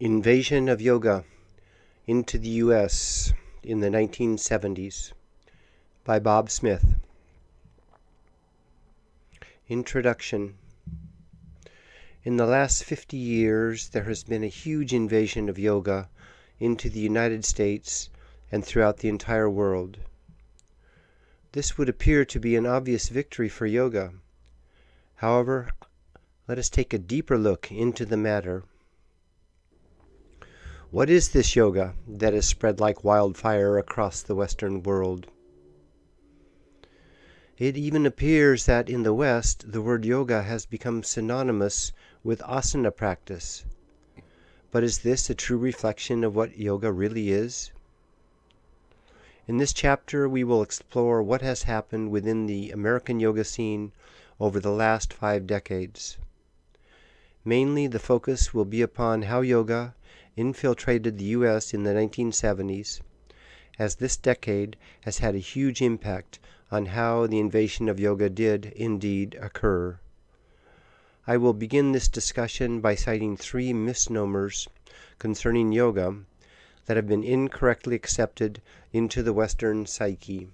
Invasion of Yoga into the U.S. in the 1970s by Bob Smith. Introduction In the last 50 years, there has been a huge invasion of yoga into the United States and throughout the entire world. This would appear to be an obvious victory for yoga. However, let us take a deeper look into the matter. What is this yoga that has spread like wildfire across the Western world? It even appears that in the West the word yoga has become synonymous with asana practice. But is this a true reflection of what yoga really is? In this chapter, we will explore what has happened within the American yoga scene over the last five decades. Mainly, the focus will be upon how yoga infiltrated the U.S. in the 1970s, as this decade has had a huge impact on how the invasion of yoga did indeed occur. I will begin this discussion by citing three misnomers concerning yoga that have been incorrectly accepted into the Western psyche.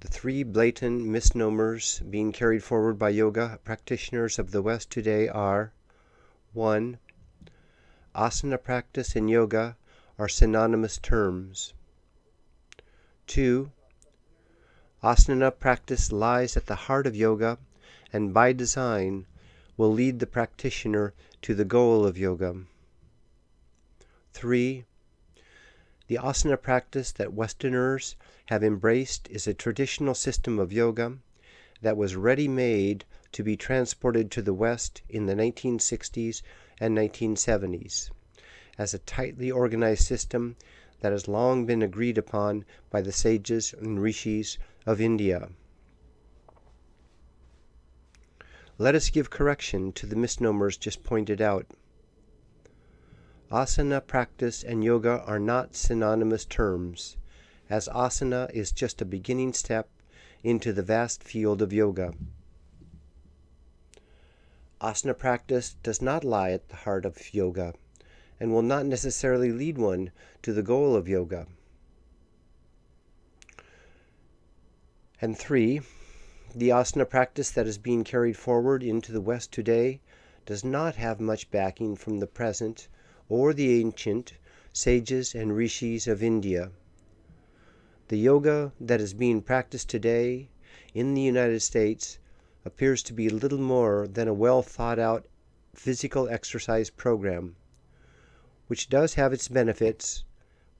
The three blatant misnomers being carried forward by yoga practitioners of the West today are 1. Asana practice and yoga are synonymous terms. 2. Asana practice lies at the heart of yoga and by design will lead the practitioner to the goal of yoga. 3. The asana practice that Westerners have embraced is a traditional system of yoga that was ready made to be transported to the West in the 1960s and 1970s as a tightly organized system that has long been agreed upon by the sages and rishis of India. Let us give correction to the misnomers just pointed out. Asana practice and yoga are not synonymous terms, as asana is just a beginning step into the vast field of yoga. Asana practice does not lie at the heart of yoga and will not necessarily lead one to the goal of yoga. And three, the asana practice that is being carried forward into the West today does not have much backing from the present or the ancient sages and rishis of India. The yoga that is being practiced today in the United States appears to be little more than a well thought out physical exercise program, which does have its benefits,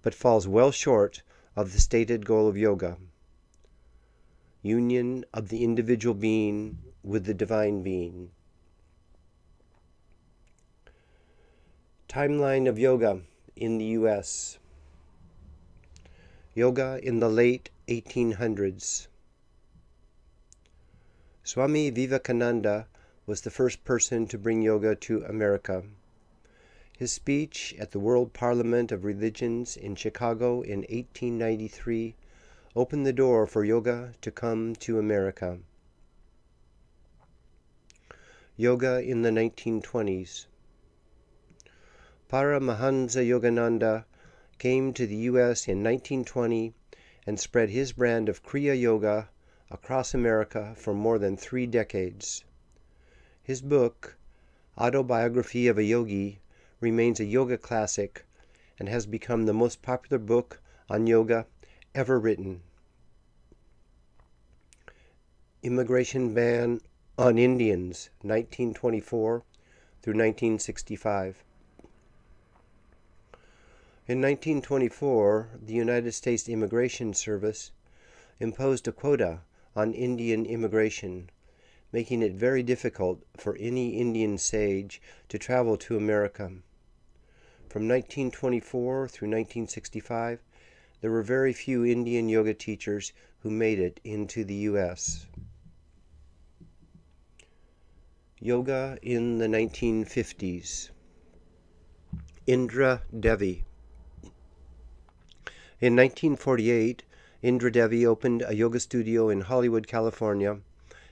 but falls well short of the stated goal of yoga union of the individual being with the divine being. Timeline of yoga in the U.S. Yoga in the late 1800s. Swami Vivekananda was the first person to bring yoga to America. His speech at the World Parliament of Religions in Chicago in 1893 opened the door for yoga to come to America. Yoga in the 1920s. Paramahansa Yogananda came to the U.S. in 1920 and spread his brand of Kriya Yoga across America for more than three decades. His book, Autobiography of a Yogi, remains a yoga classic and has become the most popular book on yoga ever written. Immigration Ban on Indians, 1924 through 1965. In 1924, the United States Immigration Service imposed a quota on Indian immigration, making it very difficult for any Indian sage to travel to America. From 1924 through 1965, there were very few Indian yoga teachers who made it into the U.S. Yoga in the 1950s. Indra Devi. In 1948, Indra Devi opened a yoga studio in Hollywood, California,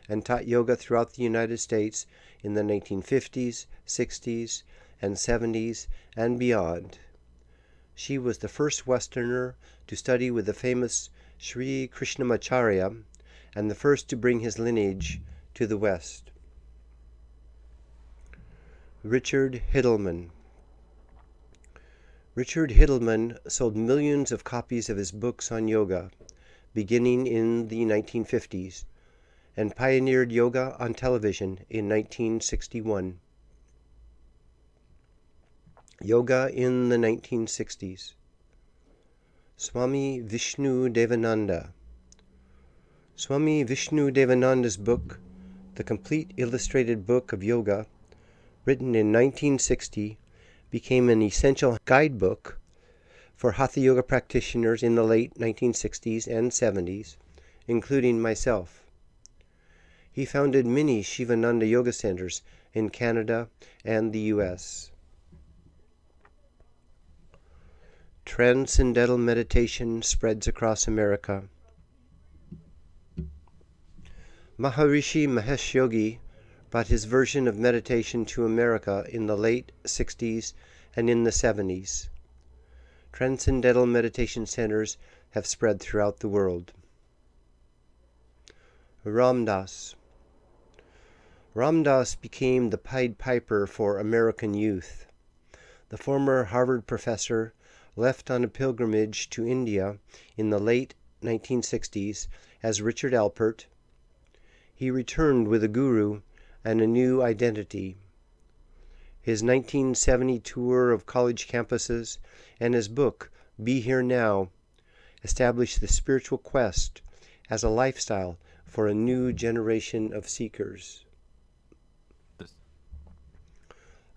and taught yoga throughout the United States in the 1950s, 60s, and 70s, and beyond. She was the first Westerner to study with the famous Sri Krishnamacharya and the first to bring his lineage to the West. Richard Hittleman Richard Hittleman sold millions of copies of his books on yoga, beginning in the 1950s, and pioneered yoga on television in 1961. Yoga in the 1960s. Swami Vishnu Devananda. Swami Vishnu Devananda's book, The Complete Illustrated Book of Yoga, written in 1960, became an essential guidebook for Hatha Yoga practitioners in the late 1960s and 70s, including myself. He founded many Sivananda Yoga centers in Canada and the US. Transcendental meditation spreads across America. Maharishi Mahesh Yogi brought his version of meditation to America in the late 60s and in the 70s. Transcendental meditation centers have spread throughout the world. Ram Dass Ramdas became the Pied Piper for American youth. The former Harvard professor left on a pilgrimage to India in the late 1960s as Richard Alpert. He returned with a guru and a new identity. His 1970 tour of college campuses and his book, Be Here Now, established the spiritual quest as a lifestyle for a new generation of seekers.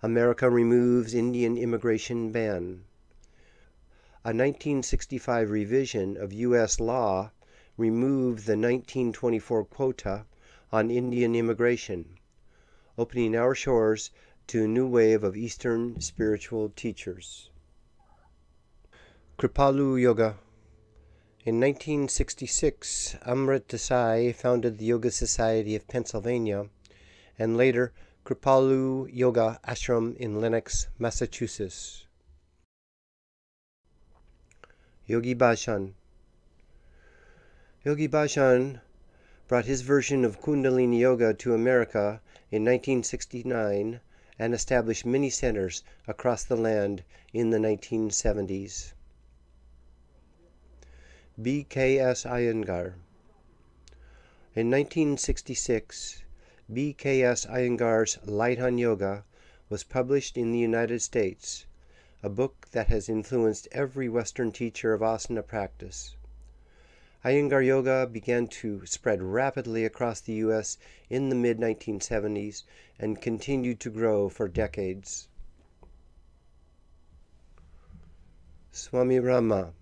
America removes Indian immigration ban. A 1965 revision of U.S. law removed the 1924 quota on Indian immigration, opening our shores to a new wave of Eastern spiritual teachers. Kripalu Yoga In 1966, Amrit Desai founded the Yoga Society of Pennsylvania and later Kripalu Yoga Ashram in Lenox, Massachusetts. Yogi Bhajan Yogi Bhajan brought his version of Kundalini Yoga to America in 1969 and established many centers across the land in the 1970s. B.K.S. Iyengar In 1966, B.K.S. Iyengar's Light on Yoga was published in the United States, a book that has influenced every Western teacher of asana practice. Iyengar Yoga began to spread rapidly across the U.S. in the mid 1970s and continued to grow for decades. Swami Rama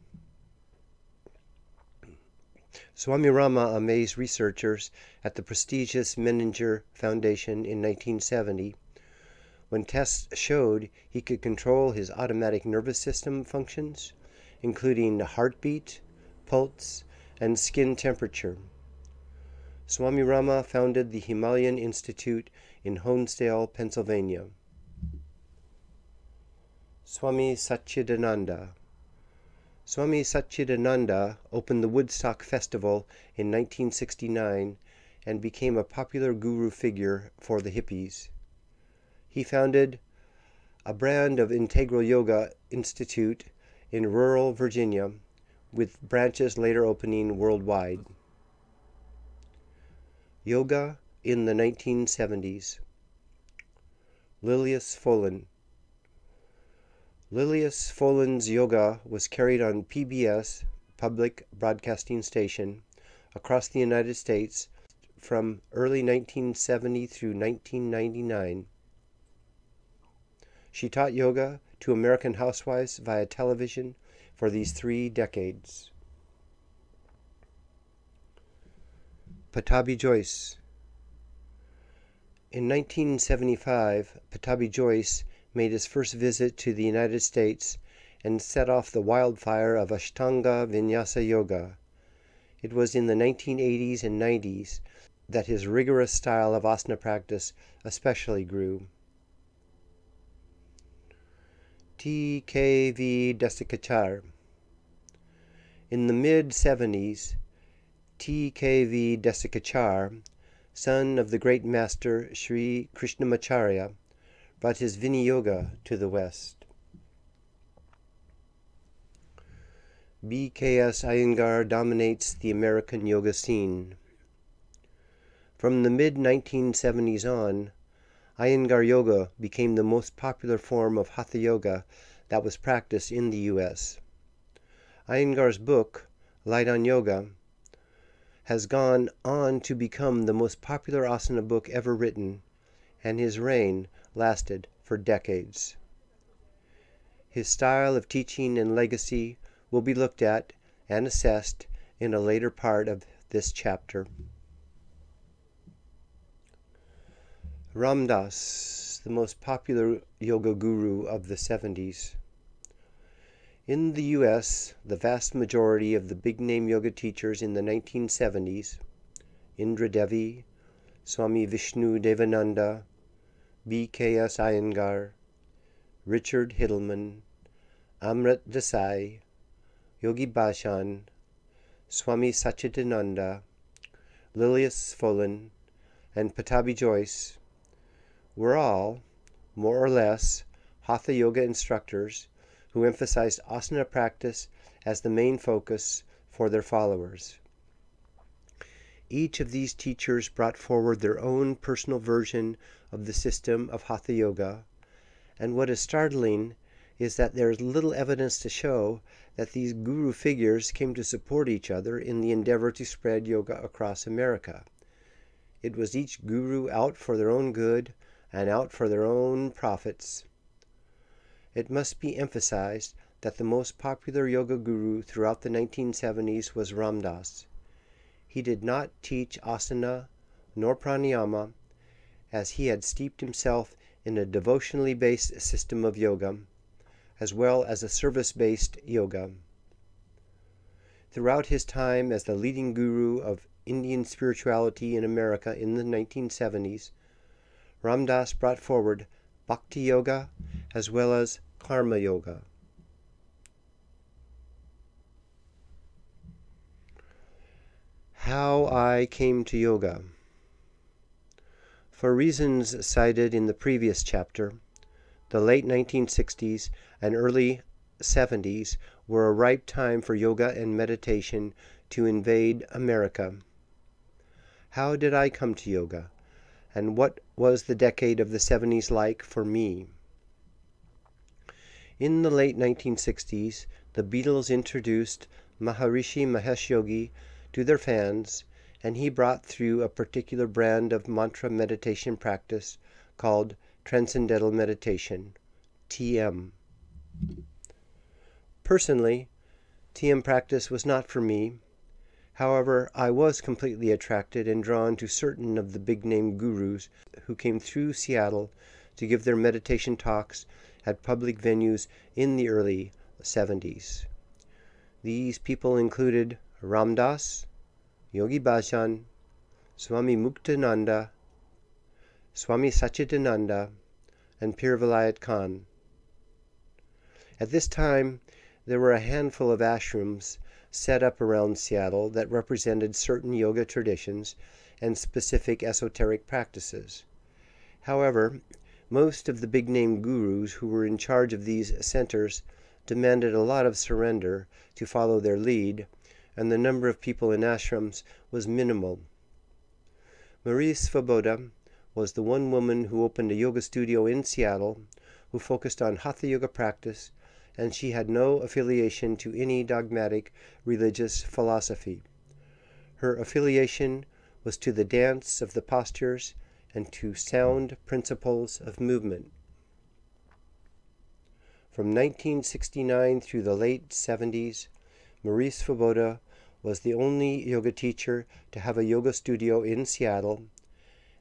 Swami Rama amazed researchers at the prestigious Menninger Foundation in 1970 when tests showed he could control his autonomic nervous system functions, including the heartbeat, pulse, and skin temperature. Swami Rama founded the Himalayan Institute in Honesdale, Pennsylvania. Swami Satchidananda Swami Satchidananda opened the Woodstock Festival in 1969 and became a popular guru figure for the hippies. He founded a brand of Integral Yoga Institute in rural Virginia, with branches later opening worldwide. Yoga in the 1970s. Lilias Folan Lilias Folan's yoga was carried on PBS, public broadcasting station, across the United States from early 1970 through 1999. She taught yoga to American housewives via television for these three decades. Pattabhi Jois In 1975, Pattabhi Jois made his first visit to the United States and set off the wildfire of Ashtanga Vinyasa Yoga. It was in the 1980s and 90s that his rigorous style of asana practice especially grew. T.K.V. Desikachar. In the mid 70s, T.K.V. Desikachar, son of the great master Sri Krishnamacharya, brought his Viniyoga to the West. B.K.S. Iyengar dominates the American yoga scene. From the mid 1970s on, Iyengar Yoga became the most popular form of Hatha Yoga that was practiced in the U.S. Iyengar's book, Light on Yoga, has gone on to become the most popular asana book ever written, and his reign lasted for decades. His style of teaching and legacy will be looked at and assessed in a later part of this chapter. Ram Dass, the most popular yoga guru of the 70s. In the US, the vast majority of the big name yoga teachers in the 1970s, Indra Devi, Swami Vishnu Devananda, B.K.S. Iyengar, Richard Hittleman, Amrit Desai, Yogi Bhajan, Swami Satchidananda, Lilias Folan, and Pattabhi Jois were all, more or less, Hatha Yoga instructors who emphasized asana practice as the main focus for their followers. Each of these teachers brought forward their own personal version of the system of Hatha Yoga, and what is startling is that there is little evidence to show that these guru figures came to support each other in the endeavor to spread yoga across America. It was each guru out for their own good and out for their own profits. It must be emphasized that the most popular yoga guru throughout the 1970s was Ram Dass. He did not teach asana nor pranayama, as he had steeped himself in a devotionally based system of yoga, as well as a service based yoga. Throughout his time as the leading guru of Indian spirituality in America in the 1970s, Ram Dass brought forward Bhakti Yoga as well as Karma Yoga. How I came to yoga. For reasons cited in the previous chapter, the late 1960s and early 70s were a ripe time for yoga and meditation to invade America. How did I come to yoga? And what was the decade of the 70s like for me? In the late 1960s, the Beatles introduced Maharishi Mahesh Yogi to their fans, and he brought through a particular brand of mantra meditation practice called Transcendental Meditation, TM. Personally, TM practice was not for me However, I was completely attracted and drawn to certain of the big name gurus who came through Seattle to give their meditation talks at public venues in the early 70s. These people included Ram Dass, Yogi Bhajan, Swami Muktananda, Swami Satchidananda, and Pir Vilayat Khan. At this time, there were a handful of ashrams set up around Seattle that represented certain yoga traditions and specific esoteric practices. However, most of the big name gurus who were in charge of these centers demanded a lot of surrender to follow their lead, and the number of people in ashrams was minimal. Marie Svoboda was the one woman who opened a yoga studio in Seattle who focused on hatha yoga practice and she had no affiliation to any dogmatic religious philosophy. Her affiliation was to the dance of the postures and to sound principles of movement. From 1969 through the late 70s, Marie Svoboda was the only yoga teacher to have a yoga studio in Seattle,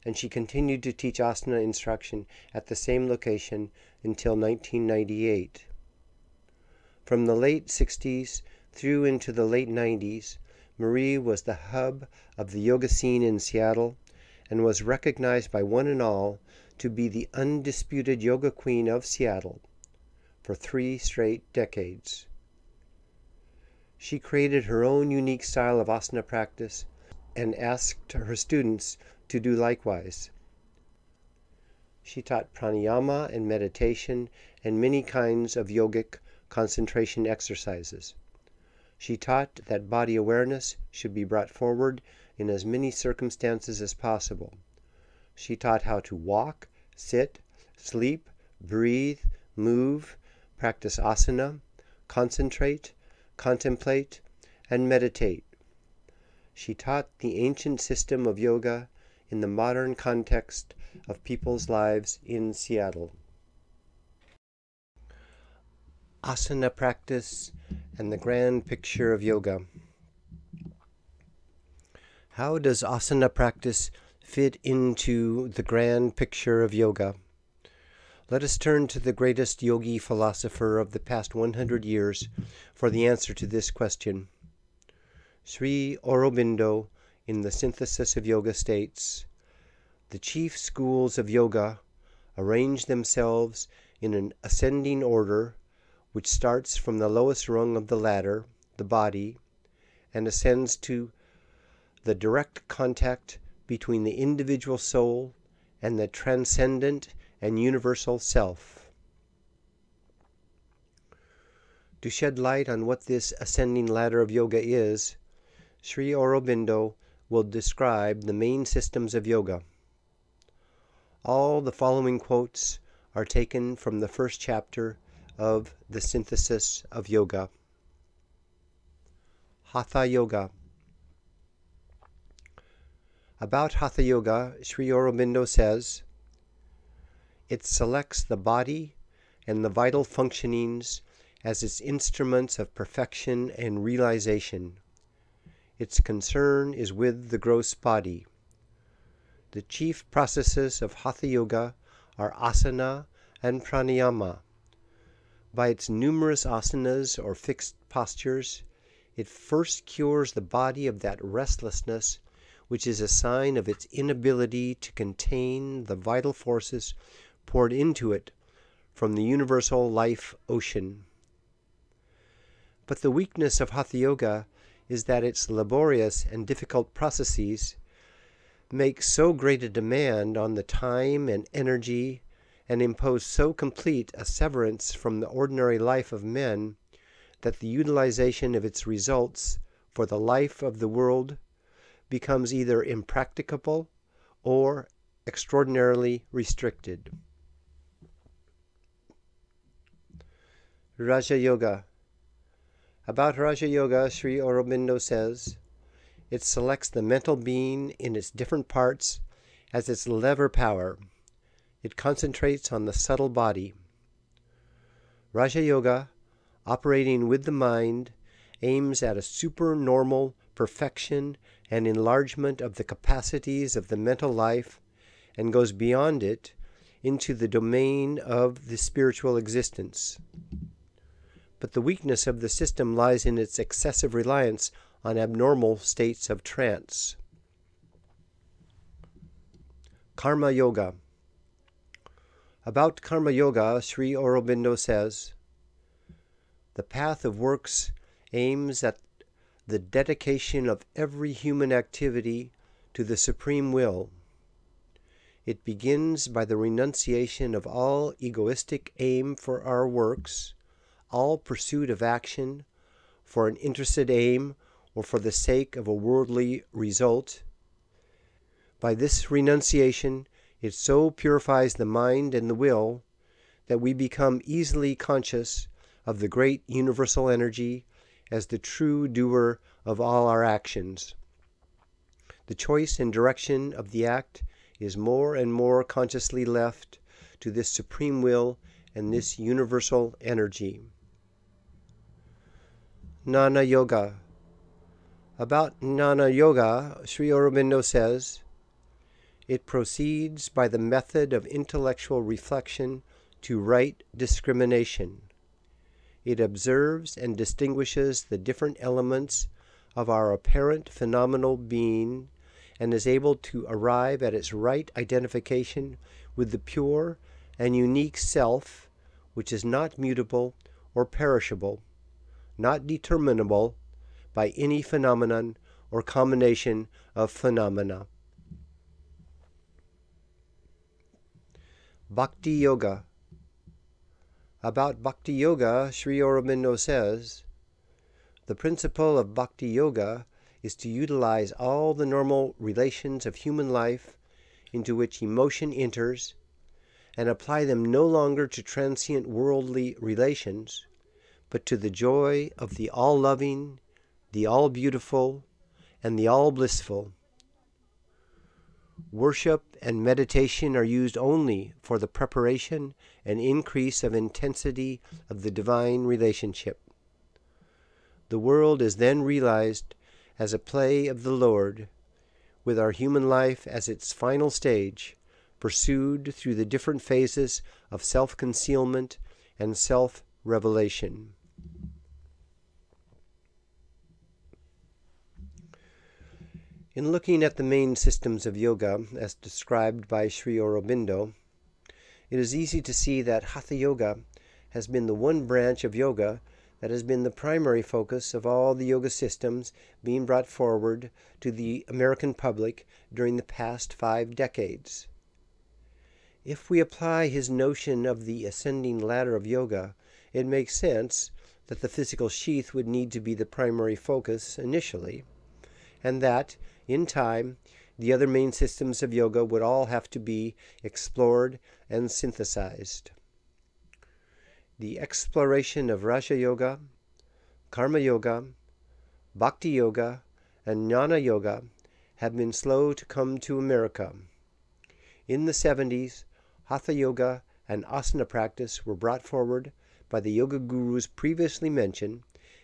and she continued to teach asana instruction at the same location until 1998. From the late 60s through into the late 90s, Marie was the hub of the yoga scene in Seattle and was recognized by one and all to be the undisputed yoga queen of Seattle for three straight decades. She created her own unique style of asana practice and asked her students to do likewise. She taught pranayama and meditation and many kinds of yogic concentration exercises. She taught that body awareness should be brought forward in as many circumstances as possible. She taught how to walk, sit, sleep, breathe, move, practice asana, concentrate, contemplate, and meditate. She taught the ancient system of yoga in the modern context of people's lives in Seattle. Asana practice and the grand picture of yoga. How does asana practice fit into the grand picture of yoga? Let us turn to the greatest yogi philosopher of the past 100 years for the answer to this question. Sri Aurobindo, in the Synthesis of Yoga, states The chief schools of yoga arrange themselves in an ascending order which starts from the lowest rung of the ladder, the body, and ascends to the direct contact between the individual soul and the transcendent and universal self. To shed light on what this ascending ladder of yoga is, Sri Aurobindo will describe the main systems of yoga. All the following quotes are taken from the first chapter of The Synthesis of Yoga. Hatha Yoga. About Hatha Yoga, Sri Aurobindo says, it selects the body and the vital functionings as its instruments of perfection and realization. Its concern is with the gross body. The chief processes of Hatha Yoga are asana and pranayama. By its numerous asanas or fixed postures, it first cures the body of that restlessness which is a sign of its inability to contain the vital forces poured into it from the universal life ocean. But the weakness of Hatha Yoga is that its laborious and difficult processes make so great a demand on the time and energy and impose so complete a severance from the ordinary life of men that the utilization of its results for the life of the world becomes either impracticable or extraordinarily restricted. Raja Yoga. About Raja Yoga, Sri Aurobindo says, it selects the mental being in its different parts as its lever power. It concentrates on the subtle body. Raja Yoga, operating with the mind, aims at a supernormal perfection and enlargement of the capacities of the mental life and goes beyond it into the domain of the spiritual existence but the weakness of the system lies in its excessive reliance on abnormal states of trance. Karma Yoga. About Karma Yoga, Sri Aurobindo says The path of works aims at the dedication of every human activity to the Supreme Will. It begins by the renunciation of all egoistic aim for our works all pursuit of action for an interested aim or for the sake of a worldly result. By this renunciation, it so purifies the mind and the will that we become easily conscious of the great universal energy as the true doer of all our actions. The choice and direction of the act is more and more consciously left to this supreme will and this universal energy. Jnana Yoga. About Jnana Yoga, Sri Aurobindo says, it proceeds by the method of intellectual reflection to right discrimination. It observes and distinguishes the different elements of our apparent phenomenal being and is able to arrive at its right identification with the pure and unique self, which is not mutable or perishable, not determinable by any phenomenon or combination of phenomena. Bhakti Yoga. About Bhakti Yoga, Sri Aurobindo says The principle of Bhakti Yoga is to utilize all the normal relations of human life into which emotion enters and apply them no longer to transient worldly relations, but to the joy of the all loving, the all beautiful, and the all blissful. Worship and meditation are used only for the preparation and increase of intensity of the divine relationship. The world is then realized as a play of the Lord, with our human life as its final stage, pursued through the different phases of self concealment and self revelation. In looking at the main systems of yoga as described by Sri Aurobindo, it is easy to see that Hatha Yoga has been the one branch of yoga that has been the primary focus of all the yoga systems being brought forward to the American public during the past five decades. If we apply his notion of the ascending ladder of yoga, it makes sense that the physical sheath would need to be the primary focus initially, and that in time, the other main systems of yoga would all have to be explored and synthesized. The exploration of Raja Yoga, Karma Yoga, Bhakti Yoga, and Jnana Yoga have been slow to come to America. In the 70s, Hatha Yoga and asana practice were brought forward by the yoga gurus previously mentioned,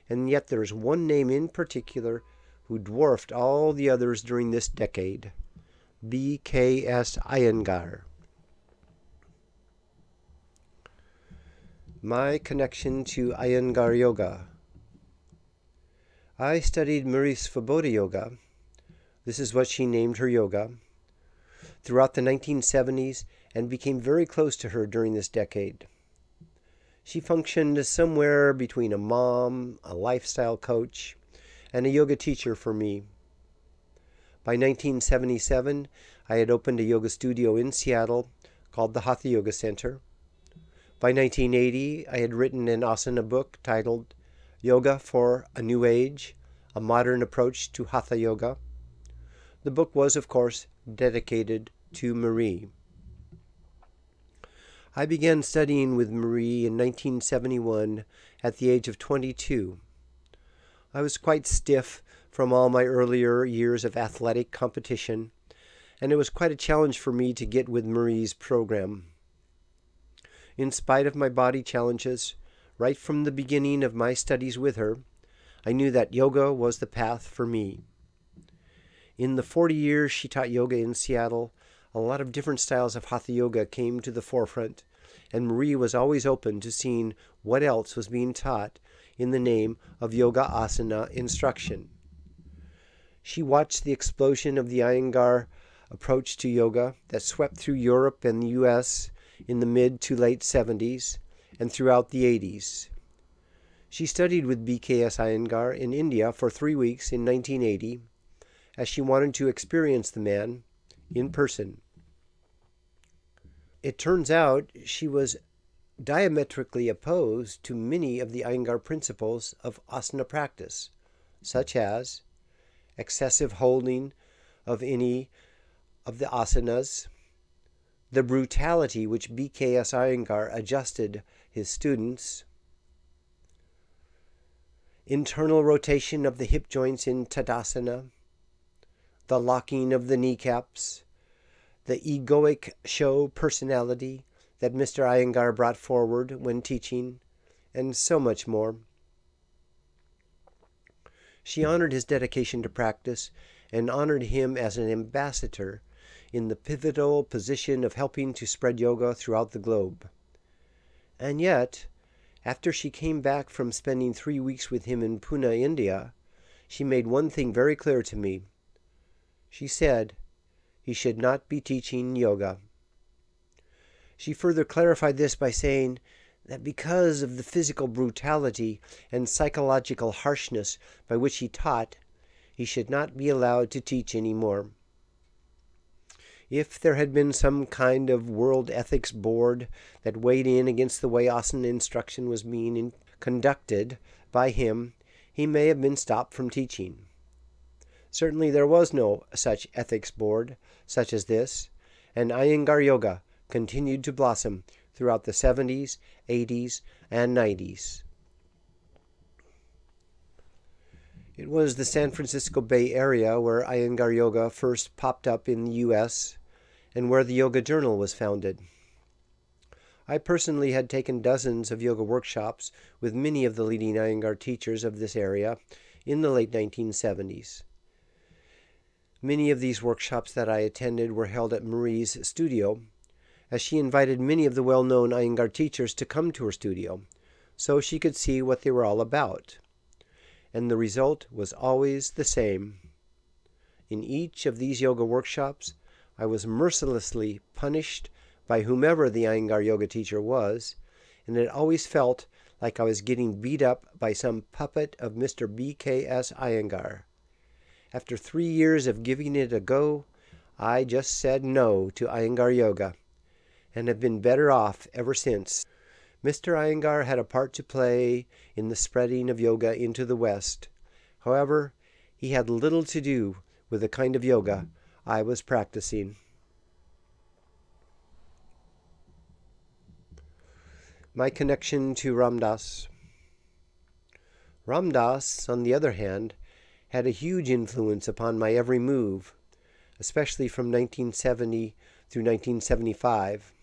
and yet there is one name in particular who dwarfed all the others during this decade B.K.S. Iyengar. My connection to Iyengar Yoga. I studied Marie Svoboda Yoga. This is what she named her yoga. Throughout the 1970s and became very close to her during this decade. She functioned somewhere between a mom, a lifestyle coach, and a yoga teacher for me. By 1977, I had opened a yoga studio in Seattle called the Hatha Yoga Center. By 1980, I had written an asana book titled Yoga for a New Age A Modern Approach to Hatha Yoga. The book was, of course, dedicated to Marie. I began studying with Marie in 1971 at the age of 22. I was quite stiff from all my earlier years of athletic competition, and it was quite a challenge for me to get with Marie's program. In spite of my body challenges, right from the beginning of my studies with her, I knew that yoga was the path for me. In the 40 years she taught yoga in Seattle, a lot of different styles of hatha yoga came to the forefront, and Marie was always open to seeing what else was being taught in the name of Yoga Asana instruction. She watched the explosion of the Iyengar approach to yoga that swept through Europe and the US in the mid to late 70s and throughout the 80s. She studied with BKS Iyengar in India for three weeks in 1980 as she wanted to experience the man in person. It turns out she was diametrically opposed to many of the Iyengar principles of asana practice, such as excessive holding of any of the asanas, the brutality which BKS Iyengar adjusted his students, internal rotation of the hip joints in Tadasana, the locking of the kneecaps, the egoic show personality that Mr. Iyengar brought forward when teaching, and so much more. She honored his dedication to practice and honored him as an ambassador in the pivotal position of helping to spread yoga throughout the globe. And yet, after she came back from spending three weeks with him in Pune, India, she made one thing very clear to me. She said he should not be teaching yoga. She further clarified this by saying that because of the physical brutality and psychological harshness by which he taught, he should not be allowed to teach any more. If there had been some kind of World Ethics Board that weighed in against the way asana instruction was being conducted by him, he may have been stopped from teaching. Certainly there was no such ethics board such as this, and Iyengar Yoga continued to blossom throughout the 70s, 80s, and 90s. It was the San Francisco Bay Area where Iyengar Yoga first popped up in the U.S and where the Yoga Journal was founded. I personally had taken dozens of yoga workshops with many of the leading Iyengar teachers of this area in the late 1970s. Many of these workshops that I attended were held at Marie's studio, as she invited many of the well known Iyengar teachers to come to her studio so she could see what they were all about. And the result was always the same. In each of these yoga workshops, I was mercilessly punished by whomever the Iyengar yoga teacher was, and it always felt like I was getting beat up by some puppet of Mr. B.K.S. Iyengar. After three years of giving it a go, I just said no to Iyengar yoga, and have been better off ever since. Mr. Iyengar had a part to play in the spreading of yoga into the West. However, he had little to do with the kind of yoga I was practicing. My connection to Ram Dass. Ramdas, on the other hand, had a huge influence upon my every move, especially from 1970 through 1975.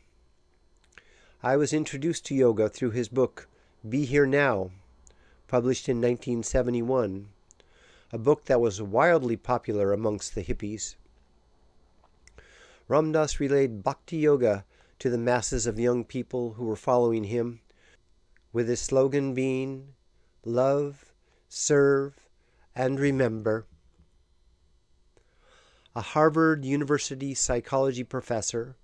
I was introduced to yoga through his book, Be Here Now, published in 1971, a book that was wildly popular amongst the hippies. Ram Dass relayed bhakti yoga to the masses of young people who were following him, with his slogan being love, serve, and remember. A Harvard University psychology professor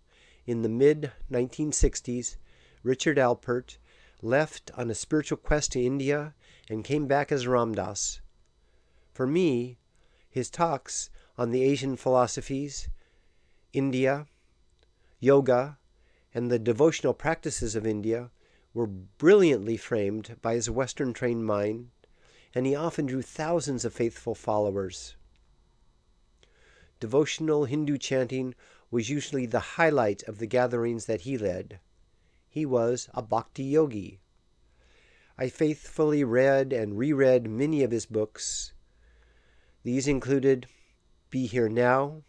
in the mid 1960s, Richard Alpert, left on a spiritual quest to India and came back as Ram Dass. For me, his talks on the Asian philosophies India, yoga, and the devotional practices of India were brilliantly framed by his Western trained mind, and he often drew thousands of faithful followers. Devotional Hindu chanting was usually the highlight of the gatherings that he led. He was a bhakti yogi. I faithfully read and reread many of his books. These included Be Here Now,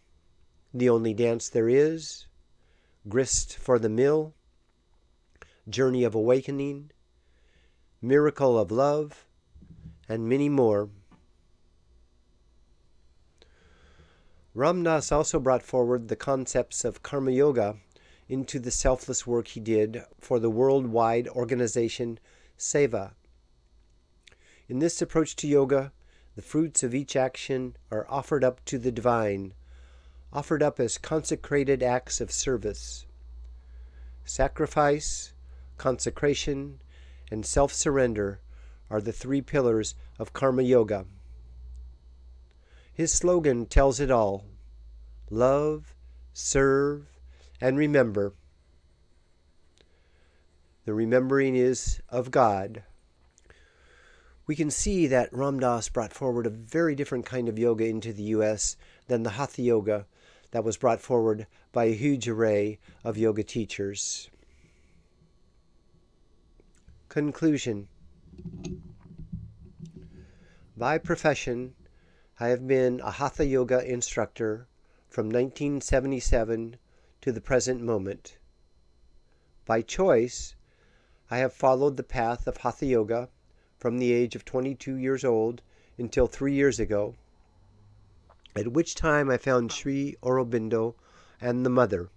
the Only Dance There Is, Grist for the Mill, Journey of Awakening, Miracle of Love, and many more. Ram Dass also brought forward the concepts of Karma Yoga into the selfless work he did for the worldwide organization Seva. In this approach to yoga, the fruits of each action are offered up to the divine offered up as consecrated acts of service. Sacrifice, consecration, and self surrender are the three pillars of Karma Yoga. His slogan tells it all love, serve, and remember. The remembering is of God. We can see that Ram Dass brought forward a very different kind of yoga into the U.S. than the Hatha Yoga that was brought forward by a huge array of yoga teachers. Conclusion By profession, I have been a Hatha Yoga instructor from 1977 to the present moment. By choice, I have followed the path of Hatha Yoga from the age of 22 years old until three years ago at which time I found Sri Aurobindo and the Mother.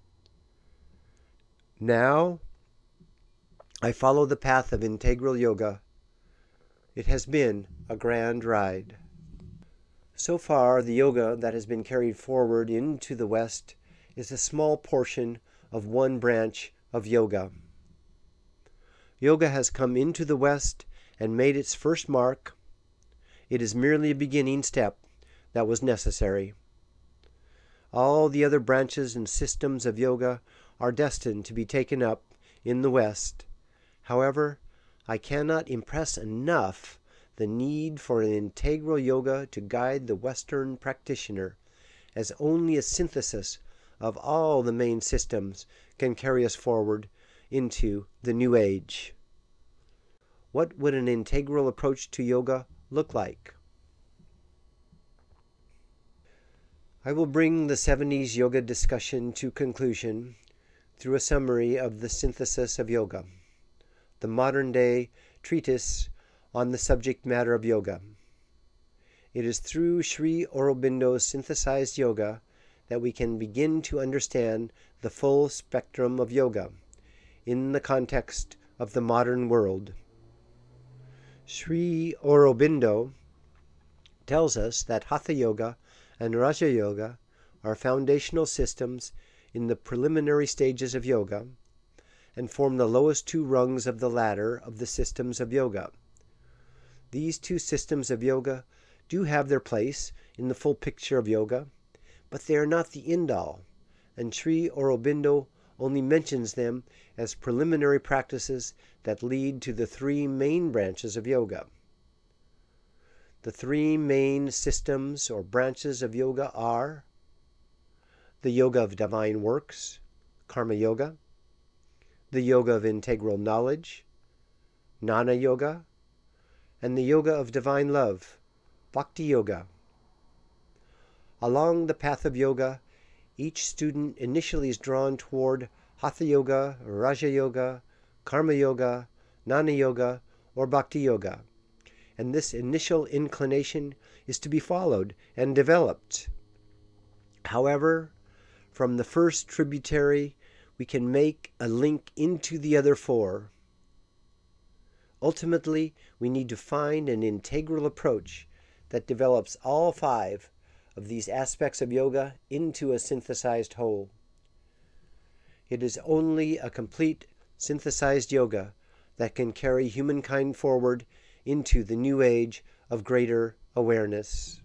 Now I follow the path of integral yoga. It has been a grand ride. So far, the yoga that has been carried forward into the West is a small portion of one branch of yoga. Yoga has come into the West and made its first mark. It is merely a beginning step that was necessary. All the other branches and systems of yoga are destined to be taken up in the West. However, I cannot impress enough the need for an integral yoga to guide the Western practitioner, as only a synthesis of all the main systems can carry us forward into the new age. What would an integral approach to yoga look like? I will bring the 70s yoga discussion to conclusion through a summary of the synthesis of yoga, the modern day treatise on the subject matter of yoga. It is through Sri Aurobindo's synthesized yoga that we can begin to understand the full spectrum of yoga in the context of the modern world. Sri Aurobindo tells us that Hatha Yoga and Raja Yoga are foundational systems in the preliminary stages of yoga and form the lowest two rungs of the ladder of the systems of yoga. These two systems of yoga do have their place in the full picture of yoga, but they are not the end all, and Sri Aurobindo only mentions them as preliminary practices that lead to the three main branches of yoga. The three main systems or branches of yoga are the yoga of divine works, karma yoga, the yoga of integral knowledge, Jnana yoga, and the yoga of divine love, bhakti yoga. Along the path of yoga, each student initially is drawn toward Hatha Yoga, Raja Yoga, Karma Yoga, Jnana Yoga, or Bhakti Yoga. And this initial inclination is to be followed and developed. However, from the first tributary, we can make a link into the other four. Ultimately, we need to find an integral approach that develops all five of these aspects of yoga into a synthesized whole. It is only a complete synthesized yoga that can carry humankind forward into the new age of greater awareness.